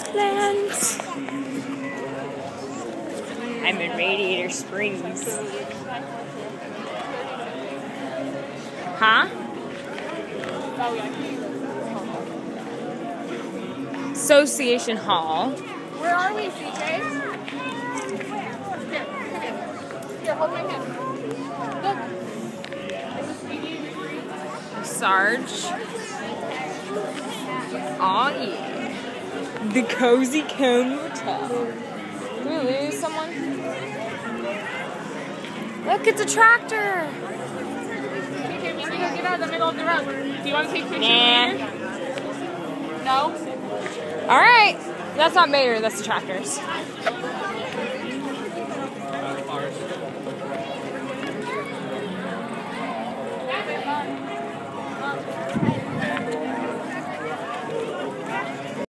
Plans. I'm in Radiator Springs. Huh? Association Hall. Where are we, CJ? Here, hold my hand. Look. Sarge. Aw, yeah. The Cozy Cone Hotel. Did we lose someone? Look, it's a tractor! Get out of the middle of the road. Do you want to take pictures nah. No? Alright. That's not Mater, that's the tractors.